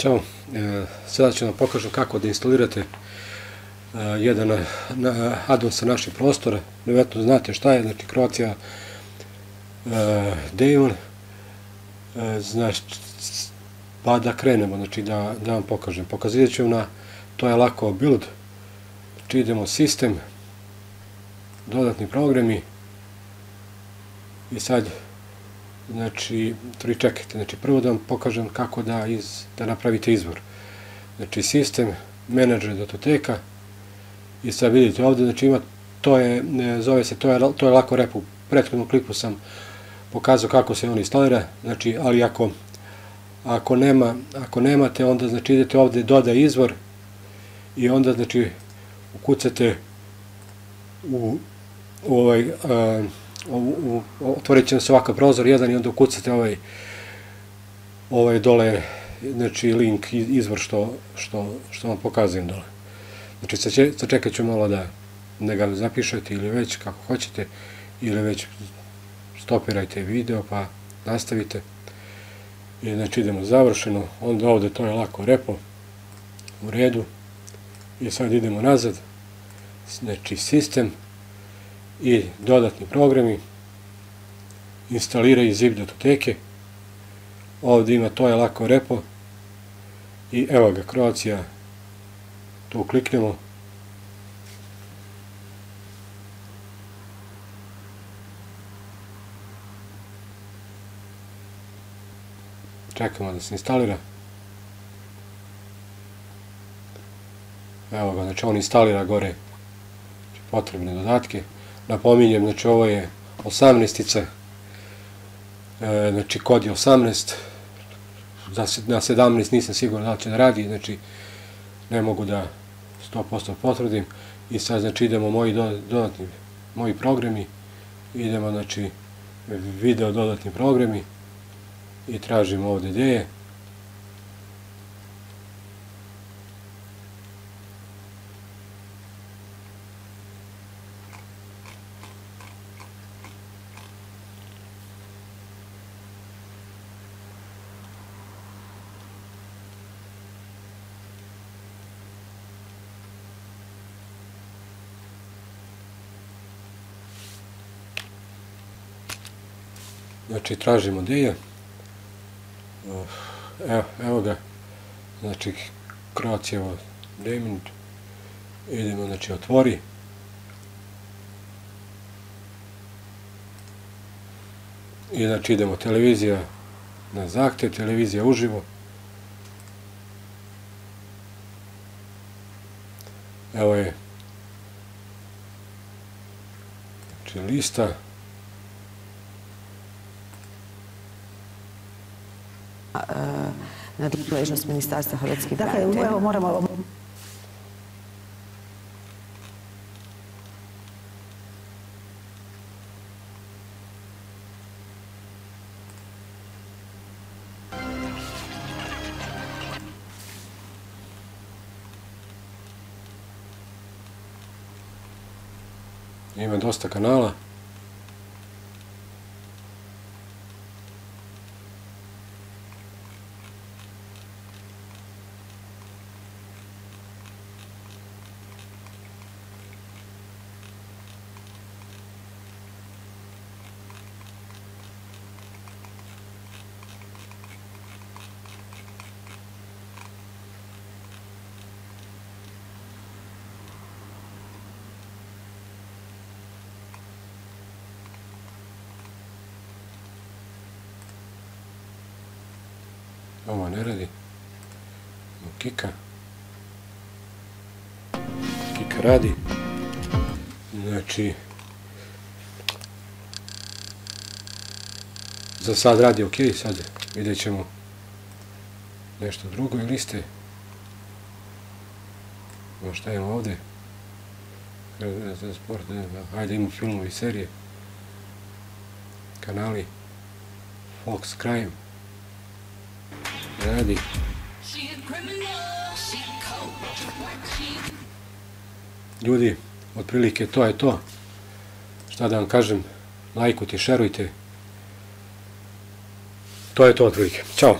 Ćao, e, sada ću vam pokažem kako da instalirate e, jedan e, addon sa naših prostora. Nevjetno znate šta je, znači Croatia Daemon. Znači, pa da krenemo, znači da, da vam pokažem. Pokazivat ću na, to je lako build. Znači idemo sistem, dodatni programi i sad znači, tri čekajte, znači prvo da vam pokažem kako da, iz, da napravite izvor. Znači, sistem, menadžer datoteka, i sad vidite ovde, znači ima, to je, zove se, to je, to je lako rep, u prethodnom klipu sam pokazao kako se on instalira, znači, ali ako, ako, nema, ako nemate, onda znači idete ovde doda izvor i onda znači ukucate u, u ovaj, a, u, otvorit će se ovakav prozor jedan i onda ukucate ovaj, ovaj dole, znači link, izvor što, što, što vam pokazujem dole. Znači sačekat ću malo da ne ga zapišete ili već kako hoćete, ili već stopirajte video pa nastavite. I znači idemo završeno, onda ovde to je lako repo, u redu. I sad idemo nazad, znači sistem, i dodatni programi, instaliraju zip datoteke, ovde ima to je lako repo i evo ga Kroacija, tu kliknemo, čekamo da se instalira. Evo ga, znači on instalira gore potrebne dodatke. Napominjem, znači ovo je 18-ica, e, znači kod je 18, na 17 nisam siguran da će da radi, znači ne mogu da 100% potvrdim. I sad znači idemo moji dodatni moji programi, idemo znači video dodatni programi i tražimo ovde gde je Znači, tražimo gde je. Evo, evo ga. Znači, Kroacijevo Demint. Idemo, znači, otvori. I znači idemo televizija na zahtev, televizija uživo. Evo je znači lista nadležnost Ministarstva hrvatskih Dakle, branitelja. evo moramo Ima dosta kanala. Ovo ne radi. Kika. Kika radi. Znači, za sad radi ok, sad vidjet ćemo nešto drugo i liste. Evo šta imamo ovde? Sport, ajde imamo filmovi i serije. Kanali. Fox Crime radi. Ljudi, otprilike to je to. Šta da vam kažem, lajkujte, šerujte. To je to otprilike. Ćao.